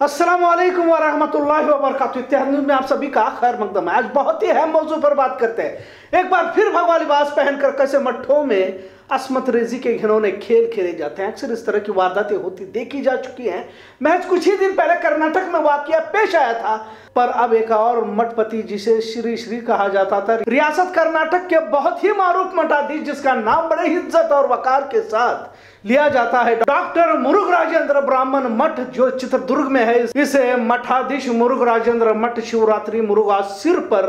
अस्सलाम वालेकुम वरक में आप सभी का खैर मकदम है। आज बहुत ही अहम मौजू पर बात करते हैं। एक बार फिर भगवा लिबास पहनकर कैसे मठों में असमत रेजी के घिनौने खेल खेले जाते हैं। अक्सर इस तरह की वारदातें होती देखी जा चुकी हैं। महज कुछ ही दिन पहले कर्नाटक में वाकया पेश आया था, पर अब एक और मठपति जिसे श्री श्री कहा जाता था, रियासत कर्नाटक के बहुत ही मारूफ मठाधीश, जिसका नाम बड़े इज़्ज़त और वकार के साथ लिया जाता है। डॉक्टर मुरुग राजेंद्र ब्राह्मण मठ, जो चित्रदुर्ग में है, इसे मठाधीश मुरुग राजेंद्र मठ, शिवरात्रि मुरुगा सिर पर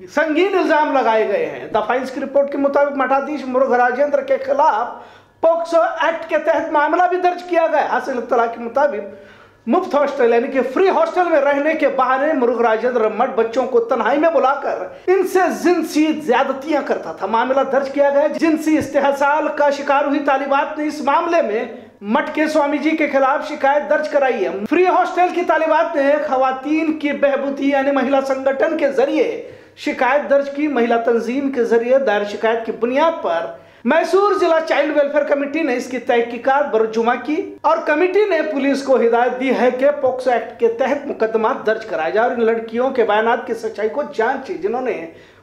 संगीन इल्ज़ाम लगाए गए हैं। द फाइल्स की रिपोर्ट के मुताबिक मठाधीश मुरुग राजेंद्र के खिलाफ पोक्सो एक्ट के तहत मामला भी दर्ज किया गया। हासिल इतला के मुताबिक मुफ़्त हॉस्टल, यानी कि फ्री हॉस्टल में रहने के बहाने मुरुग राजेंद्र मठ बच्चों को तन्हाई में बुलाकर इनसे जिनसी ज्यादतियाँ करता था। मामला दर्ज किया गया, जिनसी इस्तेहसाल का शिकार हुई तालिबात ने इस मामले में मठ के स्वामी जी के खिलाफ शिकायत दर्ज कराई है। फ्री हॉस्टल की तालिबात ने खातन की बहबूती, यानी महिला संगठन के ज़रिए शिकायत दर्ज की महिला तंजीम के ज़रिए दायर शिकायत की बुनियाद पर मैसूर जिला चाइल्ड वेलफेयर कमेटी ने इसकी तहकीकात बरजुमा की और कमेटी ने पुलिस को हिदायत दी है कि पोक्सो एक्ट के तहत मुकदमा दर्ज कराया जाए और इन लड़कियों के बयान की सच्चाई को जांचे, जिन्होंने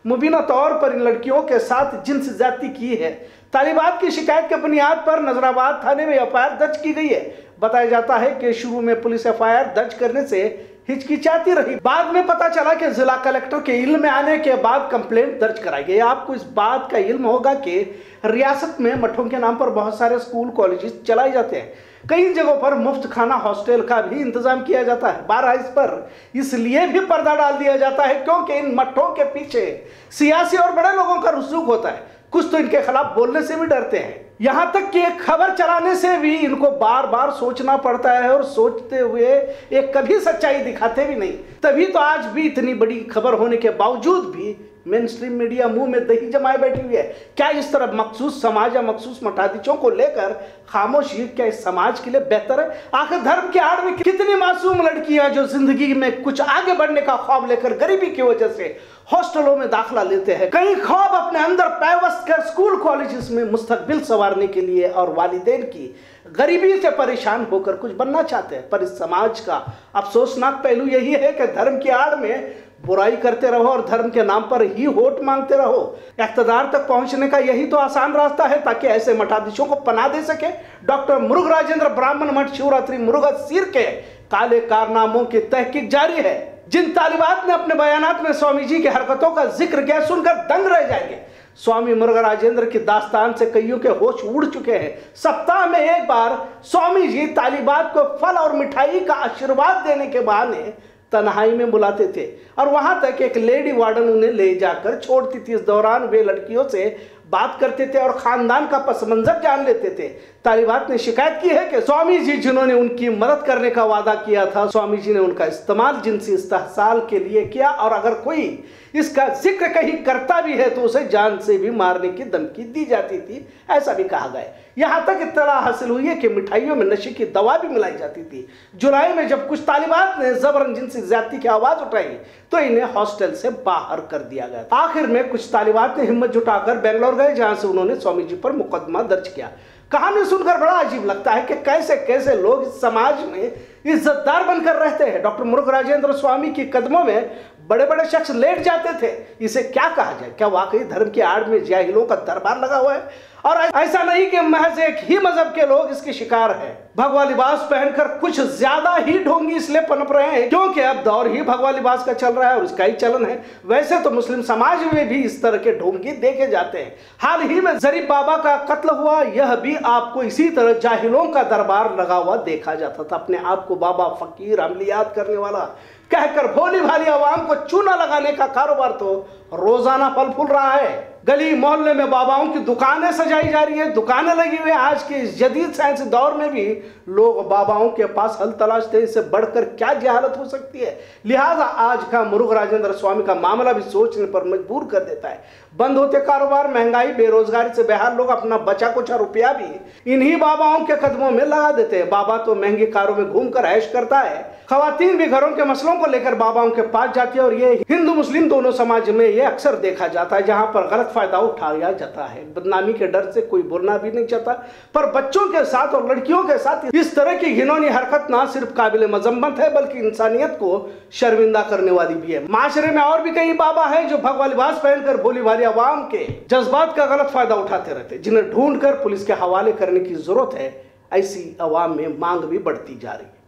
मुबीना तौर पर इन लड़कियों के साथ जिन्स जाति की है। तालिबात की शिकायत के बुनियाद पर नजराबाद थाने में एफआईआर दर्ज की गई है। बताया जाता है कि शुरू में पुलिस एफआईआर दर्ज करने से हिचकिचाती रही। बाद में पता चला कि जिला कलेक्टर के इल्म में आने के बाद कंप्लेंट दर्ज कराई गई। आपको इस बात का इल्म होगा कि रियासत में मठों के नाम पर बहुत सारे स्कूल, कॉलेजेस चलाए जाते हैं। कई जगहों पर मुफ़्त खाना, हॉस्टल का भी इंतज़ाम किया जाता है। बारह इस पर इसलिए भी पर्दा डाल दिया जाता है क्योंकि इन मठों के पीछे सियासी और बड़े लोगों का रुसूख होता है। कुछ तो इनके खिलाफ बोलने से भी डरते हैं। यहाँ तक कि एक खबर चलाने से भी इनको बार बार सोचना पड़ता है और सोचते हुए एक कभी सच्चाई दिखाते भी नहीं। तभी तो आज भी इतनी बड़ी खबर होने के बावजूद भी मेन स्ट्रीम मीडिया मुँह में दही जमाए बैठी हुई है। क्या इस तरह मखसूस समाज या मखसूस मठाधीशों को लेकर खामोशी क्या इस समाज के लिए बेहतर है? आखिर धर्म के आड़ में कितनी मासूम लड़कियाँ जो ज़िंदगी में कुछ आगे बढ़ने का ख्वाब लेकर गरीबी की वजह से हॉस्टलों में दाखिला लेते हैं? कई ख्वाब अपने अंदर पैवस्त कर स्कूल कॉलेज में मुस्तकबिल संवारने के लिए और वालिदेन की गरीबी से परेशान होकर कुछ बनना चाहते हैं? पर इस समाज का अफसोसनाक पहलू यही है कि धर्म की आड़ में बुराई करते रहो और धर्म के नाम पर ही वोट मांगते रहो। इकतदार तक पहुँचने का यही तो आसान रास्ता है ताकि ऐसे मठाधीशों को पना दे सके। डॉक्टर मुरुग राजेंद्र ब्राह्मण मठ शिवरात्रि मुरुगा सिर के काले कारनामों की तहकीक जारी है। जिन तालिबात ने अपने बयान में स्वामी जी की हरकतों का ज़िक्र किया, सुनकर दंग रह जाएँगे। स्वामी मुरुगा राजेंद्र की दास्तान से कईयों के होश उड़ चुके हैं। सप्ताह में एक बार स्वामी जी तालिबात को फल और मिठाई का आशीर्वाद देने के बहाने तन्हाई में बुलाते थे। और वहाँ तक एक लेडी वार्डन उन्हें ले जाकर छोड़ती थी। इस दौरान वे लड़कियों से बात करते थे और खानदान का पस मंजर जान लेते थे। तालिबात ने शिकायत की है कि स्वामी जी जिन्होंने उनकी मदद करने का वादा किया था स्वामी जी ने उनका इस्तेमाल जिनसी इस्तेसाल के लिए किया और अगर कोई इसका ज़िक्र कहीं करता भी है तो उसे जान से भी मारने की धमकी दी जाती थी, ऐसा भी कहा गया। यहाँ तक इतला हासिल हुई है कि मिठाइयों में नशे की दवा भी मिलाई जाती थी। जुलाई में जब कुछ तालिबात ने जबरन जिनसी ज़्यादा की आवाज़ उठाई तो इन्हें हॉस्टल से बाहर कर दिया गया आखिर में कुछ तालिबात ने हिम्मत जुटाकर बेंगलोर गए जहाँ से उन्होंने स्वामी जी पर मुकदमा दर्ज किया। कहानी सुनकर बड़ा अजीब लगता है कि कैसे कैसे लोग समाज में इज्जतदार बनकर रहते हैं। डॉक्टर मुरुख राजेंद्र स्वामी के कदमों में बड़े बड़े शख्स लेट जाते थे। इसे क्या कहा जाए? क्या वाकई धर्म की आड़ में जाहिलों का दरबार लगा हुआ है? और ऐसा नहीं कि महज एक ही मज़हब के लोग इसके शिकार हैं। भगवा लिबास पहनकर कुछ ज़्यादा ही ढोंगी इसलिए पनप रहे हैं, क्योंकि अब दौर ही भगवा लिबास का चल रहा है और इसका ही चलन है। वैसे तो मुस्लिम समाज में भी इस तरह के ढोंगी देखे जाते हैं। हाल ही में जरीफ बाबा का कत्ल हुआ, यह भी आपको इसी तरह जाहिलों का दरबार लगा हुआ देखा जाता था। अपने आप को बाबा फकीर अमलियात करने वाला। कहकर भोली भाली आवाम को चूना लगाने का कारोबार तो रोज़ाना फल फूल रहा है। गली मोहल्ले में बाबाओं की दुकानें सजाई जा रही है, दुकानें लगी हुई है। आज के इस जदीद साइंस दौर में भी लोग बाबाओं के पास हल तलाशते हैं इससे बढ़कर क्या जहालत हो सकती है? लिहाजा आज का मुरुग राजेंद्र स्वामी का मामला भी सोचने पर मजबूर कर देता है। बंद होते कारोबार, महँगाई, बेरोजगारी से बेहाल लोग अपना बचा कुचा रुपया भी इन्हीं बाबाओं के कदमों में लगा देते हैं। बाबा तो महँगी कारों में घूमकर ऐश करता है। खातन भी घरों के मसलों को लेकर बाबाओं के पास जाती है और ये हिंदू मुस्लिम दोनों समाज में ये अक्सर देखा जाता है, जहाँ पर गलत फ़ायदा उठाया जाता है। बदनामी के डर से कोई बोलना भी नहीं चाहता, पर बच्चों के साथ और लड़कियों के साथ इस तरह की घिनौनी हरकत ना सिर्फ़ काबिल मजम्मत है, बल्कि इंसानियत को शर्मिंदा करने वाली भी है। माशरे में और भी कई बाबा है जो भगवा लिबास पहनकर भोली भाली आवाम के जज्बात का गलत फ़ायदा उठाते रहते जिन्हें ढूंढ कर पुलिस के हवाले करने की ज़रूरत है, ऐसी आवाम में मांग भी बढ़ती जा रही है।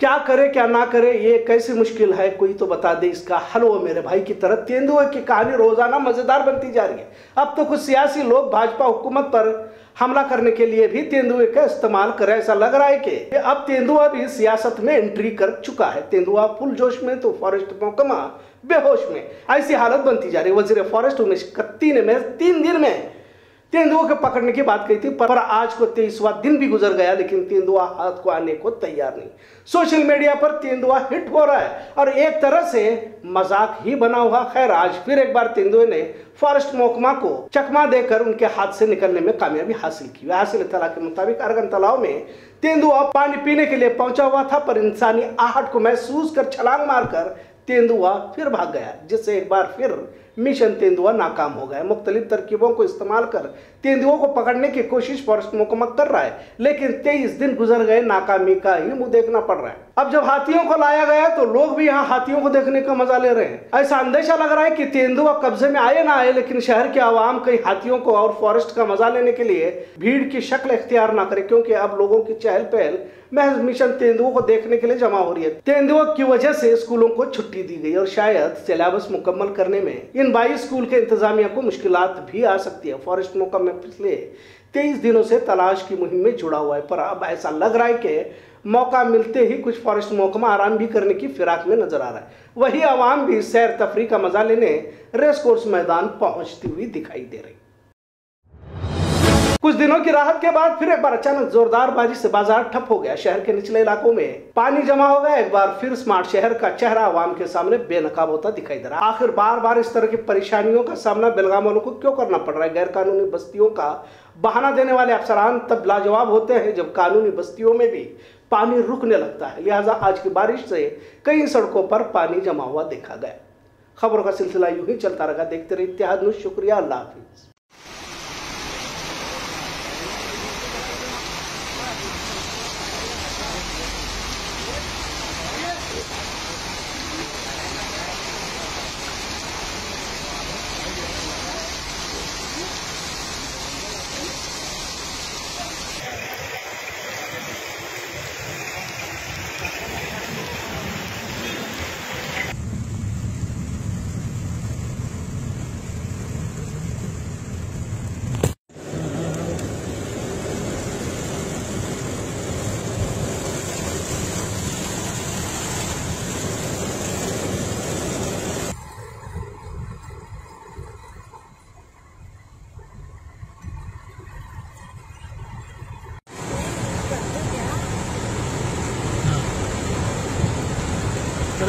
क्या करे, क्या ना करे, ये कैसी मुश्किल है? कोई तो बता दे इसका हल। वो मेरे भाई की तरह तेंदुए की कहानी रोज़ाना मज़ेदार बनती जा रही है। अब तो कुछ सियासी लोग भाजपा हुकूमत पर हमला करने के लिए भी तेंदुए का इस्तेमाल करे ऐसा लग रहा है कि अब तेंदुआ भी सियासत में एंट्री कर चुका है। तेंदुआ फुल जोश में तो फॉरेस्ट महकमा बेहोश में। ऐसी हालत बनती जा रही है। वज़ीर फॉरेस्ट उमेश कत्ती ने तीन दिन में तेंदुआ के पकड़ने की बात कही थी, पर आज को तेईसवा दिन भी गुजर गया, लेकिन तेंदुआ हाथ को आने को तैयार नहीं। सोशल मीडिया पर तेंदुआ हिट हो रहा है, और एक तरह से मज़ाक ही बना हुआ। खैर, आज फिर एक बार तेंदुए ने फॉरेस्ट महकमा को चकमा देकर उनके हाथ से निकलने में कामयाबी हासिल की। हासिल तला के मुताबिक अरगन तालाब में तेंदुआ पानी पीने के लिए पहुँचा हुआ था, पर इंसानी आहट को महसूस कर छलांग मारकर तेंदुआ फिर भाग गया, जिससे एक बार फिर मिशन तेंदुआ नाकाम हो गया। मुख्तलिफ़ तरकीबों को इस्तेमाल कर तेंदुओं को पकड़ने की कोशिश फॉरेस्ट मुकम्मल कर रहा है, लेकिन तेईस दिन गुजर गए, नाकामी का ही मुँह देखना पड़ रहा है। अब जब हाथियों को लाया गया तो लोग भी यहाँ हाथियों को देखने का मज़ा ले रहे हैं। ऐसा अंदेशा लग रहा है कि तेंदुआ कब्जे में आए ना आए, लेकिन शहर के आवाम कई हाथियों को और फॉरेस्ट का मज़ा लेने के लिए भीड़ की शक्ल इख्तियार ना करे, क्योंकि अब लोगों की चहल पहल महज मिशन तेंदुओं को देखने के लिए जमा हो रही है। तेंदुआ की वजह से स्कूलों को छुट्टी दी गई और शायद सिलेबस मुकम्मल करने में इन बाईस स्कूल के इंतजामिया को मुश्किल भी आ सकती है। फॉरेस्ट मुकम्मल पिछले तेईस दिनों से तलाश की मुहिम में जुड़ा हुआ है, पर अब ऐसा लग रहा है कि मौका मिलते ही कुछ फॉरेस्ट महकमा आराम भी करने की फिराक में नज़र आ रहा है। वही आवाम भी सैर तफरी का मज़ा लेने रेस कोर्स मैदान पहुँचती हुई दिखाई दे रही कुछ दिनों की राहत के बाद फिर एक बार अचानक जोरदार बारिश से बाज़ार ठप हो गया। शहर के निचले इलाकों में पानी जमा हो गया। एक बार फिर स्मार्ट शहर का चेहरा आवाम के सामने बेनकाब होता दिखाई दे रहा। आखिर बार बार इस तरह की परेशानियों का सामना बेलगाम वालों को क्यों करना पड़ रहा है? गैर कानूनी बस्तियों का बहाना देने वाले अफसरान तब लाजवाब होते हैं जब कानूनी बस्तियों में भी पानी रुकने लगता है। लिहाजा आज की बारिश से कई सड़कों पर पानी जमा हुआ देखा गया। खबरों का सिलसिला यूँ ही चलता रहा। देखते रहे इतिहाद शुक्रिया। अल्लाह हाफिज़।